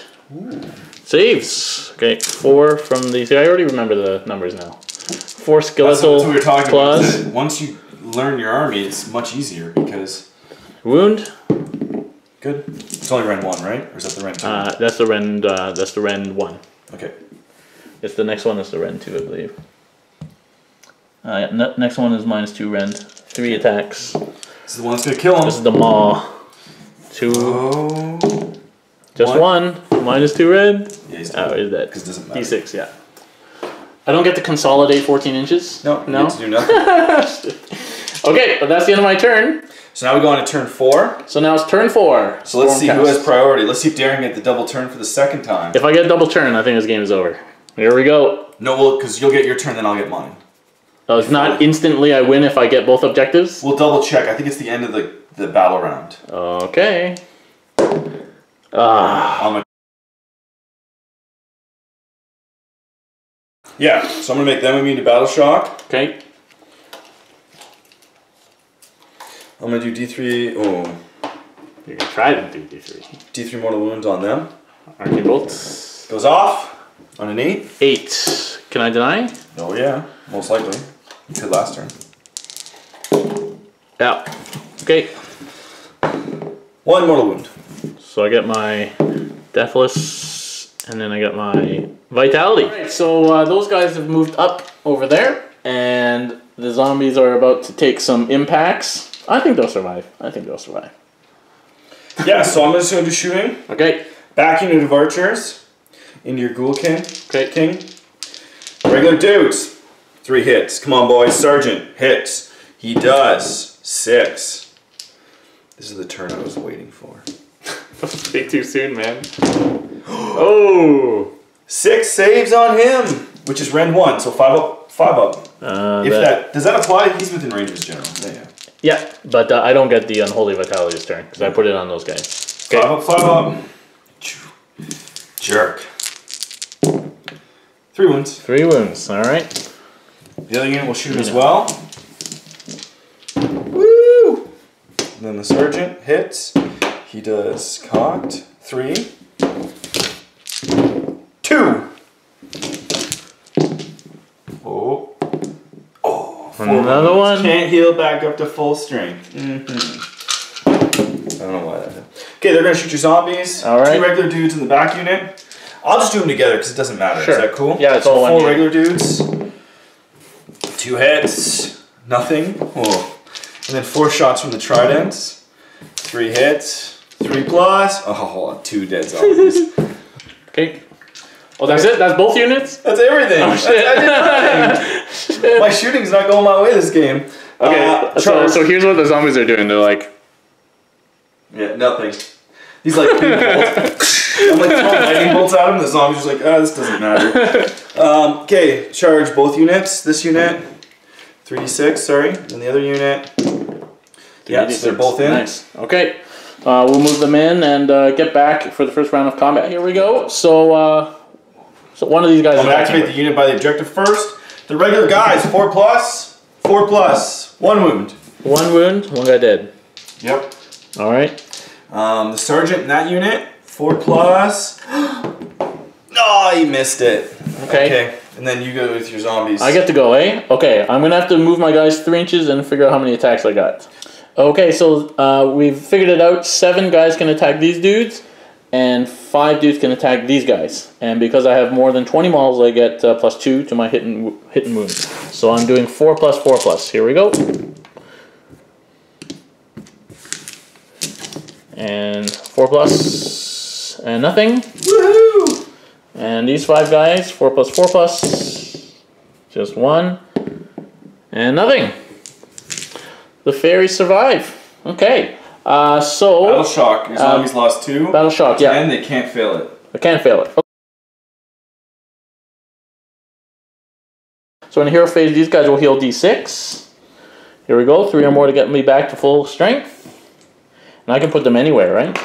Saves. Okay, four from the. See, I already remember the numbers now. Four That's, that's what we were talking plus about. Once you learn your army, it's much easier because wound. good. It's only rend one, right? Or is that the rend two? Uh, that's the rend. Uh, that's the rend one. okay. It's the next one is the rend two, I believe. Uh, yeah, next one is minus two rend. Three attacks. This is the one that's gonna kill him. This is the maw. Two. oh. Just one. Minus two rend. Yeah, he's Oh, dead. he's dead. Because it doesn't matter. D6, yeah. I don't get to consolidate 14 inches? No, you No? to do nothing. <laughs> Okay, but that's the end of my turn. so now we go on to turn four. So now it's turn four. So let's see who has priority. Let's see if Darren get the double turn for the second time. If I get double turn, I think this game is over. Here we go. No, well, because you'll get your turn, then I'll get mine. Oh, it's not instantly I win if I get both objectives? We'll double check. I think it's the end of the, the battle round. Okay. Ah, On yeah, so I'm gonna make them immune to battle shock. okay. I'm gonna do D3. Oh, You can try to do D3. D3 mortal wounds on them. Arcane bolts. Goes off on an eight. Eight. Can I deny? Oh yeah, most likely. Could last turn. Yeah. Okay. One mortal wound. So I get my Deathless, and then I get my Vitality. Alright, so uh, those guys have moved up over there, and the zombies are about to take some impacts. I think they'll survive. I think they'll survive. Yeah, so I'm just gonna do shooting. Okay. Back unit of archers into your ghoul king. Okay. King. Regular dudes. Three hits. Come on, boys. Sergeant hits. He does. Six. This is the turn I was waiting for. <laughs> Way too soon, man. <gasps> Oh. Six saves on him, which is rend one, so five up. Five up. Uh, If that- that does that apply? He's within range of his general. Yeah, yeah. yeah, but uh, I don't get the Unholy Vitality this turn because I put it on those guys. Okay. Five up. Five up. Jerk. Three wounds. Three wounds. All right. The other unit will shoot as well. Woo! And then the sergeant hits. He does cocked. Three. Two. Oh. Oh. four Another one. Can't heal back up to full strength. Mm-hmm. I don't know why that. Okay, they're gonna shoot your zombies. All right. Two regular dudes in the back unit. I'll just do them together because it doesn't matter. Sure. Is that cool? Yeah, it's so all one four regular dudes. Two hits. Nothing. Oh. And then four shots from the tridents. Three hits. Three plus. Oh, two dead zombies. <laughs> Okay. Oh, that's it. That's both units. That's everything. Oh shit. That's- I did nothing. My shooting's not going my way this game. Okay, Uh, so, charge. so here's what the zombies are doing. They're like, Yeah, nothing. He's like, big bolts. I'm like throwing lightning bolts at him. The zombie's just like, ah, this doesn't matter. <laughs> Um, okay, charge both units. This unit, 3d6, sorry. And the other unit, yeah, so they're both in. Nice. Okay. Uh, we'll move them in and uh, get back for the first round of combat. Here we go. So, uh, so one of these guys I'm gonna activate the unit by the objective first. The regular guys, 4 plus, 4 plus, 1 wound. One wound, one guy dead. Yep. All right. Um, the sergeant in that unit, 4 plus. <gasps> oh, he missed it. Okay. Okay, and then you go with your zombies. I get to go, eh? Okay. I'm gonna have to move my guys three inches and figure out how many attacks I got. Okay, so uh, we've figured it out. Seven guys can attack these dudes, and five dudes can attack these guys. And because I have more than 20 models, I get uh, plus two to my hit and, hit and wound. So I'm doing four plus four plus. Here we go. And four plus, and nothing. Woohoo! And these five guys, four plus four plus, just one, and nothing. The fairies survive. Okay. Uh, so Battle shock. Your zombies lost 2. battle shock. Yeah, And they can't fail it. I can't fail it. Okay. So in the hero phase, these guys will heal D6. Here we go, three or more to get me back to full strength. And I can put them anywhere, right?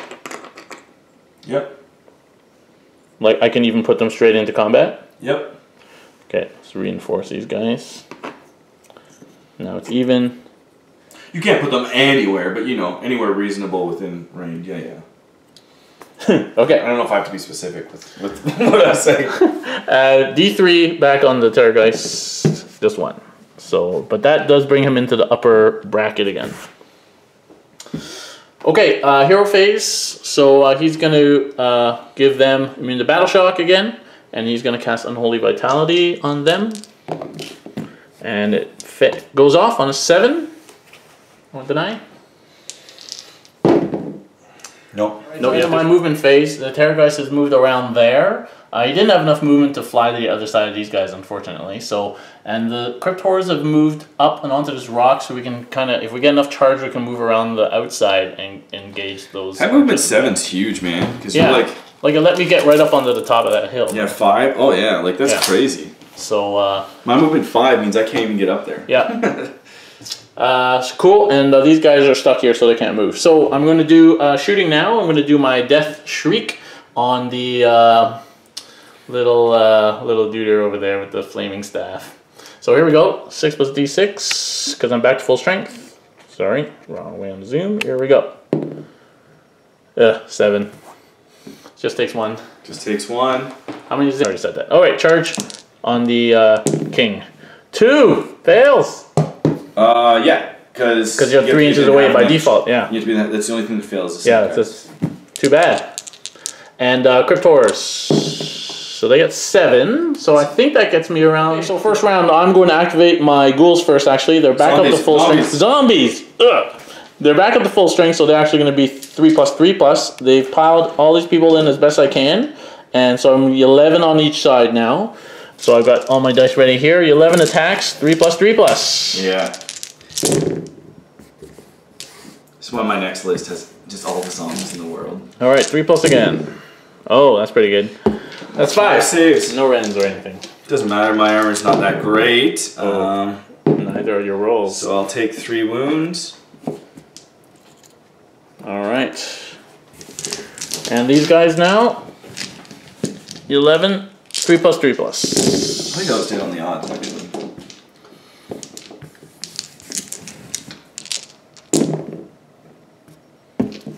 Yep. Like I can even put them straight into combat. Yep. Okay, let's reinforce these guys. Now it's even. You can't put them anywhere, but you know, anywhere reasonable within range. Yeah, yeah. <laughs> Okay. I don't know if I have to be specific with, with <laughs> what I'm saying. <laughs> Uh, D3 back on the Terrorgeist, just one. So, but that does bring him into the upper bracket again. Okay, uh, hero phase. So uh, he's going to uh, give them immune to battle shock again, and he's going to cast Unholy Vitality on them. And it fit, goes off on a seven. Want to deny? No. No, yeah, my movement phase. The Terrorgeist has moved around there. Uh, he didn't have enough movement to fly to the other side of these guys, unfortunately. So, and the Crypt Horrors have moved up and onto this rock, so we can kind of, if we get enough charge, we can move around the outside and engage those. That movement seven's huge, man. Because Yeah, like, like, it let me get right up onto the top of that hill. yeah, five. Oh yeah, like that's Yeah. crazy. So, uh, My movement five means I can't even get up there. yeah. <laughs> Uh, cool, and uh, these guys are stuck here, so they can't move. So I'm going to do uh, shooting now. I'm going to do my death shriek on the uh, little uh, little dude over there with the flaming staff. So here we go. Six plus d6 because I'm back to full strength. Sorry, wrong way on the zoom. Here we go. Uh, seven. Just takes one. Just takes one. How many? Is it? I already said that. All right, charge on the uh, king. Two fails. Uh, yeah, because Because you're three inches away by default, yeah. You have to be that. That's the only thing that fails. Yeah, that's just too bad. And uh, Crypt Horrors. So they get seven. So I think that gets me around. So first round, I'm going to activate my ghouls first. Actually, they're back up to full strength. Zombies. Ugh. They're back up to full strength, so they're actually going to be three plus three plus. They've piled all these people in as best I can, and so I'm 11 on each side now. So I've got all my dice ready here. 11 attacks, three plus three plus. Yeah. This is why my next list has just all the songs in the world. All right, three plus again. Oh, that's pretty good. That's five. saves. No rends or anything. Doesn't matter. My armor's not that great. Um, Neither are your rolls. so I'll take three wounds. All right. And these guys now, 11, 3 plus 3 plus. I think I was dead on the odds. Actually.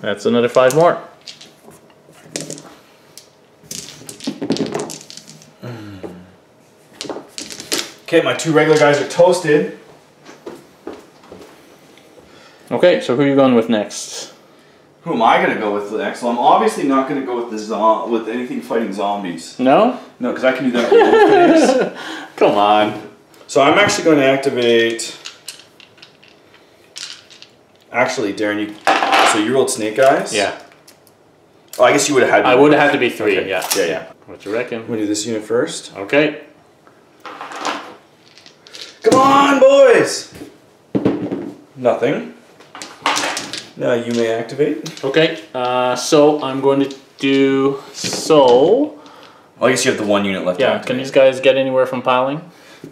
That's another 5 more. Okay, my two regular guys are toasted. Okay, so who are you going with next? Who am I gonna go with next? Well, I'm obviously not gonna go with the zo- with anything fighting zombies. No? No, because I can do that. with one phase. <laughs> Come on. So I'm actually going to activate. Actually, Darren, you. So you rolled snake eyes. Yeah. Oh, I guess you would have had. I would have had to be 3, Okay. yeah. Yeah, yeah. What you reckon? I'm do this unit first. Okay. Come on, boys! Nothing. Now you may activate. Okay, uh, so I'm going to do so. Well, I guess you have the one unit left. to Yeah, can these guys get anywhere from piling?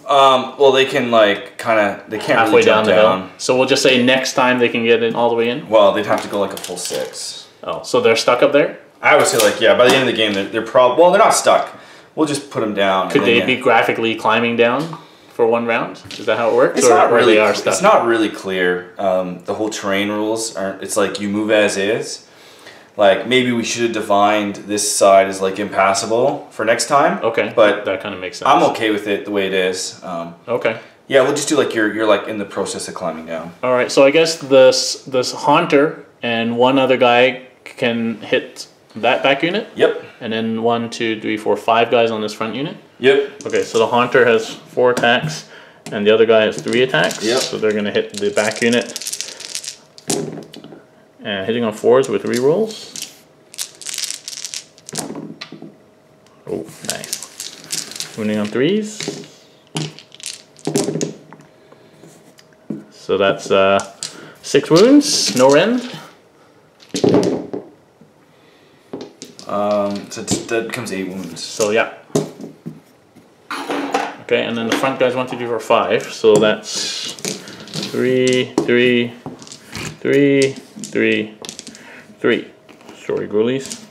Um. Well, they can like kind of. They can't Halfway really down jump the down. hill. So we'll just say next time they can get in all the way in. Well, they'd have to go like a full six. Oh, so they're stuck up there? I would say like yeah. By the end of the game, they're, they're probably well. They're not stuck. We'll just put them down. Could they then, be yeah. graphically climbing down for one round? Is that how it works? It's or, not really. stuck? It's not really clear. Um, the whole terrain rules aren't. It's like you move as is. Like maybe we should have defined this side as like impassable for next time. Okay, But that kind of makes sense. I'm okay with it the way it is. Um, Okay. yeah, we'll just do like you're you're like in the process of climbing down. All right. So I guess this this haunter and one other guy can hit that back unit, Yep. and then one, two, three, four, five guys on this front unit. Yep. Okay. So the haunter has four attacks, and the other guy has three attacks. Yep. So they're gonna hit the back unit. And hitting on fours with rerolls. Oh, nice. Winning on threes. So that's uh, six wounds, no rend. Um, so that becomes eight wounds. So yeah. Okay, and then the front guys one, two, three, four, five. So that's three, three, three, three, three. Story ghoulies.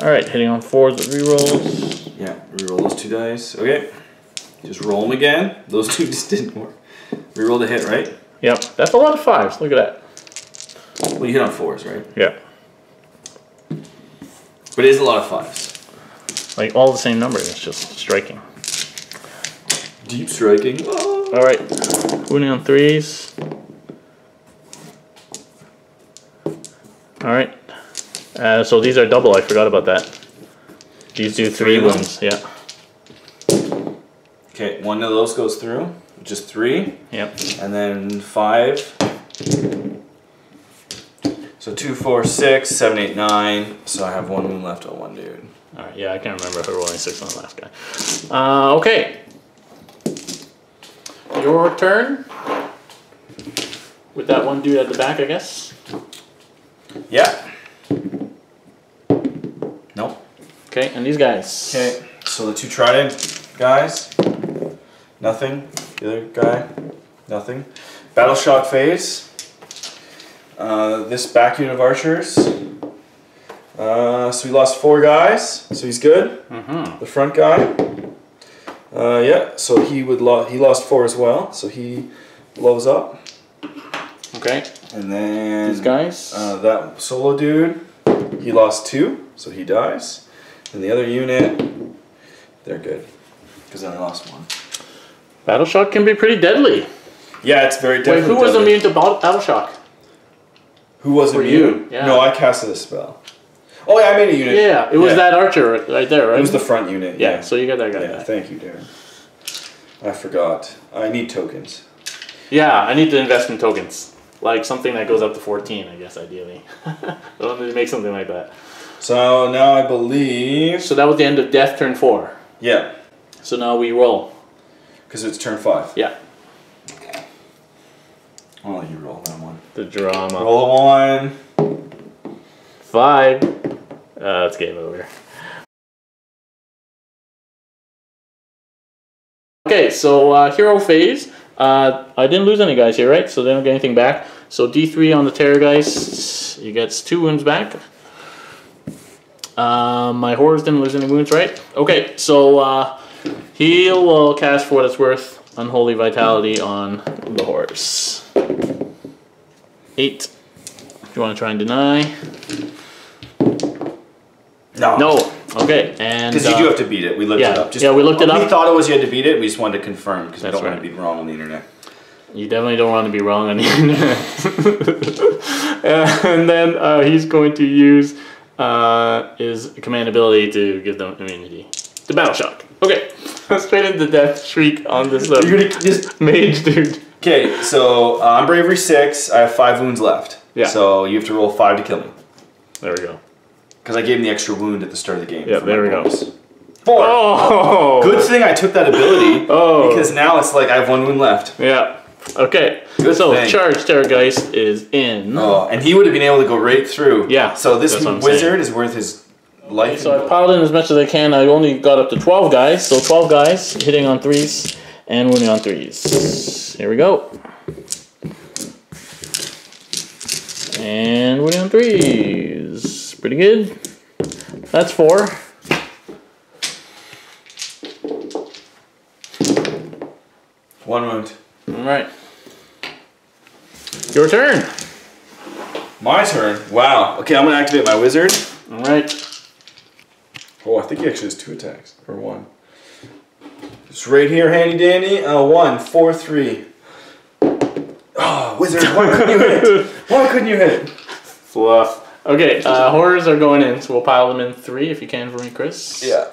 All right, hitting on fours with rerolls. Yeah. Reroll those two dice. Okay. Just roll them again. Those <laughs> two just didn't work. Reroll the hit, right? Yep. That's a lot of fives. Look at that. Well, you hit on fours, right? Yeah. But it is a lot of fives. Like all the same number. It's just striking. Deep striking. Oh. All right. winning on threes. All right. Uh, so these are double. I forgot about that. These do three Three ones. Yeah. Okay, one of those goes through, just three, Yep. and then five. So two, four, six, seven, eight, nine. So I have one moon left on one dude. All right. Yeah, I can't remember her rolling six on the last guy. Uh, okay. Your turn. With that one dude at the back, I guess. Yeah. Nope. Okay, and these guys. Okay, so the two trident guys, nothing. The other guy, nothing. Battle shock phase. Uh, this back unit of archers. Uh, so we lost four guys, so he's good. Mm-hmm. The front guy. Uh, yeah, so he would lo- he lost four as well, so he blows up. Okay. And then These guys. uh, that solo dude, he lost two, so he dies. And the other unit, they're good, because then I lost one. Battle shock can be pretty deadly. Yeah, it's very Wait, different. who was immune to battle shock? Who was For immune? you, yeah. No, I casted a spell. Oh yeah, I made a unit. Yeah, it was Yeah. that archer right- right there, right? It was the front unit. yeah, Yeah. so you got that guy Yeah, back. thank you, Darren. I forgot. I need tokens. Yeah, I need to invest in tokens. Like something that goes up to 14, I guess, ideally. I want to make something like that. So now I believe. So that was the end of death turn 4. Yeah, So now we roll. because it's turn five. Yeah, I'll let you roll that one. the drama. Roll a one. Five. Uh, it's game over. Okay, so uh, hero phase. Uh, I didn't lose any guys here, right? So they don't get anything back. So D3 on the Terrorgeist, he gets two wounds back. Uh, my horrors didn't lose any wounds, right? Okay, so uh, he will cast for what it's worth Unholy Vitality on the horse. Eight. If you want to try and deny. No. No. Okay, and Because you uh, do have to beat it. We looked yeah, it up. Just, yeah, we looked it up. We thought it was you had to beat it. We just wanted to confirm because we don't want to be wrong on the internet. you definitely don't want to be wrong on the internet. <laughs> and then uh, he's going to use uh, his command ability to give them immunity. The battle shock. Okay, <laughs> straight into death shriek on this uh, You're gonna just mage dude. okay. So uh, I'm bravery six. I have five wounds left. Yeah. So you have to roll five to kill me There we go. Because I gave him the extra wound at the start of the game. Yeah, there we go. Four. Oh, Good thing I took that ability. <laughs> Oh. Because now it's like I have one wound left. Yeah. Okay. Good so thing. charge Terrorgeist is in. Oh, and he would have been able to go right through. Yeah, So this that's what I'm wizard is worth his life. So I piled in as much as I can. I only got up to 12 guys. So 12 guys hitting on threes and winning on threes. Here we go. And winning on threes. Pretty good. That's four. one wound. All right. Your turn. My turn. Wow. Okay, I'm gonna activate my wizard. All right. Oh, I think he actually has two attacks or one. It's right here, handy dandy. Uh, one, four, three. Oh, wizard! Why couldn't you hit? Why couldn't you hit? Fluff. Okay, uh, horrors are going in, so we'll pile them in three if you can for me, Chris. Yeah.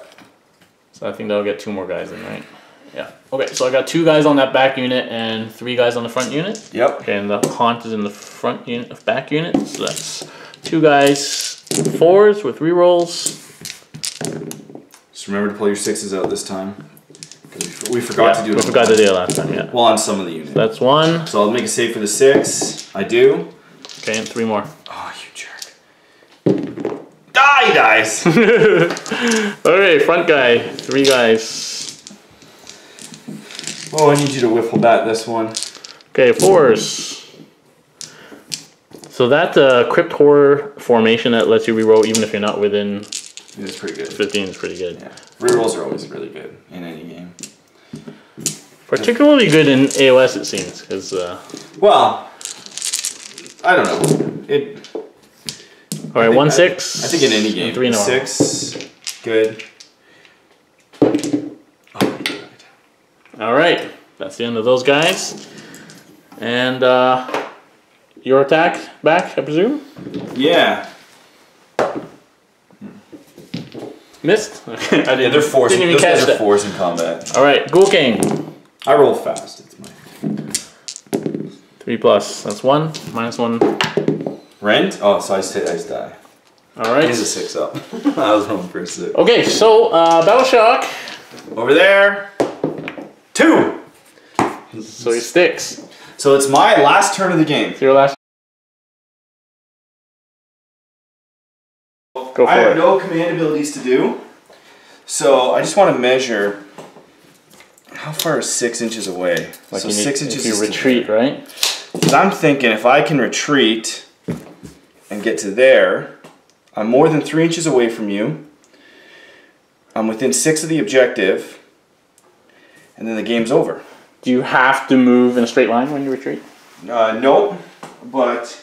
So I think that'll get two more guys in, right? Yeah. Okay, so I got two guys on that back unit and three guys on the front unit. Yep. Okay, and the haunt is in the front unit, of back unit. So that's two guys, fours with rerolls. Just remember to pull your sixes out this time. we, forgot Yeah, to do it. we forgot to do it last time. Yeah. Well, on some of the units. That's one. So I'll make a save for the six. I do. Okay, and three more. Oh. Die, dies. <laughs> Okay, front guy, three guys. oh, I need you to whiffle bat this one. Okay, fours. So that uh, crypt horror formation that lets you reroll even if you're not within It's pretty good. 15 is pretty good. Yeah. Rerolls are always really good in any game. Particularly good in AOS, it seems, because uh, Well, I don't know. It. All right, one six. I think in any game, three normal. six, good. Oh, All right, that's the end of those guys. And uh, your attack back, I presume. Yeah. Missed. <laughs> I didn't, Yeah, they're fours. Didn't even Those catch guys are that. fours in combat. All right, Ghoul King. I roll fast. It's my Three plus. That's one. Minus one. Rent. Oh, so I just hit. I just die. All right. He's a six up. <laughs> I was rolling for a six. Okay, so uh, Battle Shock. Over there. Two. So he sticks. So it's my last turn of the game. It's your last. Go for I have it. no command abilities to do. So I just want to measure how far is six inches away. Like so you need, six if inches you is to- retreat, right? Because I'm thinking if I can retreat and get to there, I'm more than three inches away from you. I'm within six of the objective, and then the game's over. Do you have to move in a straight line when you retreat? Uh, nope, but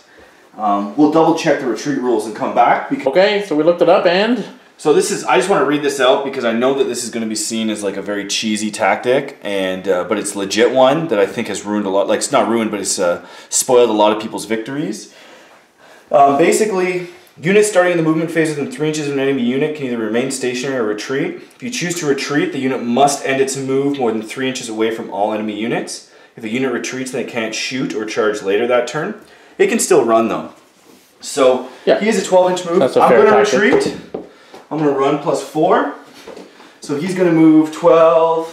um, we'll double check the retreat rules and come back. Because, Okay, so we looked it up and so this is I just want to read this out because I know that this is going to be seen as like a very cheesy tactic, and uh, but it's legit one that I think has ruined a lot. Like it's not ruined, but it's uh, spoiled a lot of people's victories. Um, basically, units starting in the movement phase within three inches of an enemy unit can either remain stationary or retreat. If you choose to retreat, the unit must end its move more than three inches away from all enemy units. If a unit retreats, then it can't shoot or charge later that turn. It can still run though. So Yeah. he has a 12 inch move. That's a I'm going to retreat. I'm going to run plus four. So he's going to move 12,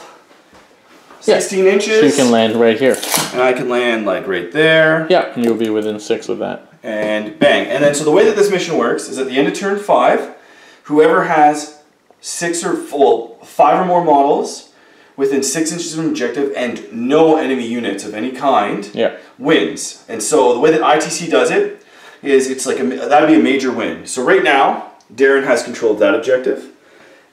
Yeah. 16 inches. so you can land right here. and I can land like right there. Yeah, and you'll be within six of that. And bang. And then, so the way that this mission works is at the end of turn five, whoever has six or well, five or more models within six inches of an objective and no enemy units of any kind Yeah. wins. And so the way that ITC does it is it's like a, that'd be a major win. So right now, Darren has control of that objective,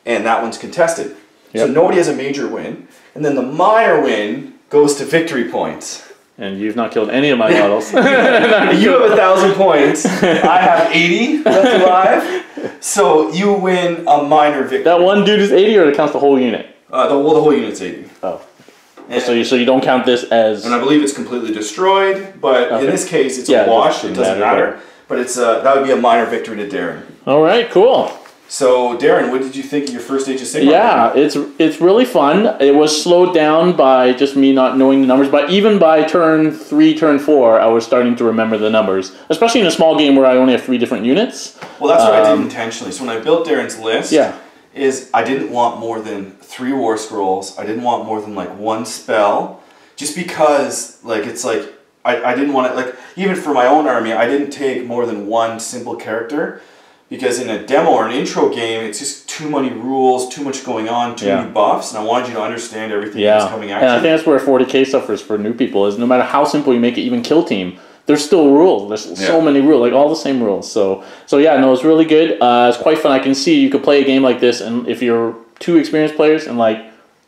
and that one's contested. So nobody has a major win, and then the minor win goes to victory points. And you've not killed any of my models. <laughs> You have a thousand points. <laughs> I have eighty left alive. So you win a minor victory. that one dude is 80 or it counts the whole unit? Uh, the, well, the whole unit's eighty. Oh. And, So you, so you don't count this as. and I believe it's completely destroyed. But Okay. in this case, it's Yeah, a wash. It doesn't doesn't matter, matter. But it's uh, that would be a minor victory to Darren. Alright, cool. So Darren, what did you think of your first Age of Sigmar? Yeah, it's it's really fun. It was slowed down by just me not knowing the numbers, but even by turn three, turn four, I was starting to remember the numbers. Especially in a small game where I only have three different units. Well, that's what I Um, did intentionally. So when I built Darren's list, Yeah. is I didn't want more than three war scrolls. I didn't want more than like one spell, just because like it's like I, I didn't want it like even for my own army I didn't take more than one simple character because in a demo or an intro game it's just too many rules, too much going on, too Yeah. many buffs, and I wanted you to understand everything Yeah, that's coming at and I think that's where 40k suffers for new people is no matter how simple you make it, even kill team, there's still rules. There's so many rules, like all the same rules. So so yeah, no, it's really good. Uh, it's quite fun. I can see you could play a game like this, and if you're two experienced players, in like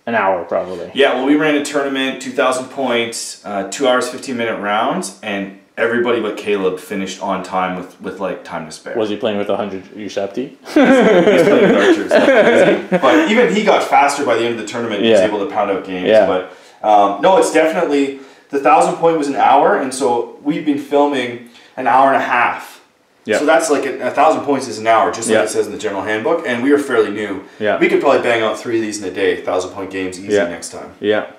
an hour probably. Yeah, well, we ran a tournament, 2,000 points, uh, two hours, 15 minute rounds, and everybody but Caleb finished on time with, with like time to spare. Was he playing with 100 Ushabti? He's playing with <laughs> archers. <laughs> but even he got faster by the end of the tournament. He was able to pound out games. Yeah. But um, no, it's definitely the thousand point was an hour, and so we've been filming an hour and a half. Yeah. So that's like a, a thousand points is an hour, just like Yeah. it says in the general handbook. And we are fairly new. Yeah. We could probably bang out three of these in a day, thousand point games easy Yeah. next time. Yeah.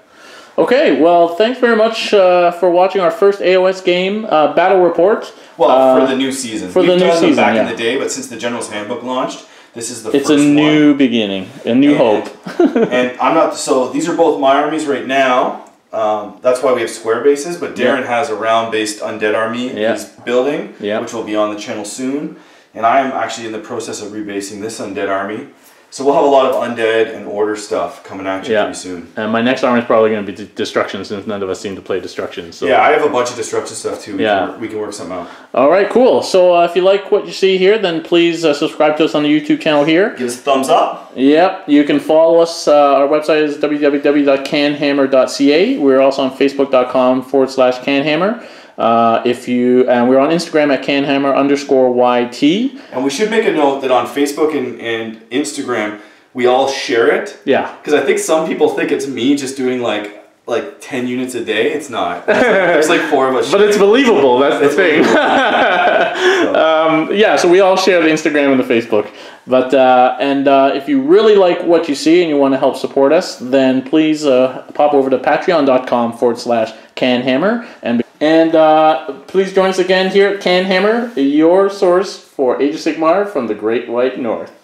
Okay, well, thanks very much uh, for watching our first AOS game, uh, Battle Report. Well, Uh, for the new season. for We've the new season, back yeah. in the day, but since the general's handbook launched, this is the It's first a one. new beginning, a new And- hope. <laughs> and I'm not. So these are both my armies right now. Um, that's why we have square bases. But Darren has a round-based undead army Yeah. he's building, Yeah. which will be on the channel soon. And I am actually in the process of rebasing this undead army. So we'll have a lot of undead and order stuff coming at you Yeah. pretty soon. And my next army is probably going to be Destruction since none of us seem to play Destruction. So. Yeah, I have a bunch of destruction stuff too. We, Yeah. can, work, we can work something out. All right, cool. So uh, if you like what you see here, then please uh, subscribe to us on the YouTube channel here. Give us a thumbs up. Yep, you can follow us. Uh, our website is www.canhammer.ca. We're also on facebook.com forward slash canhammer. Uh, if you and we're on Instagram at canhammer underscore yt. And we should make a note that on Facebook and, and Instagram, we all share it. Yeah. Because I think some people think it's me just doing like like 10 units a day. It's not. There's like, <laughs> there's like four of us. But it's believable. That's the It's thing. <laughs> um, yeah, so we all share the Instagram and the Facebook. But uh, and uh, if you really like what you see and you want to help support us, then please uh, pop over to patreon.com forward slash canhammer and and uh, please join us again here at Canhammer, your source for Age of Sigmar from the Great White North.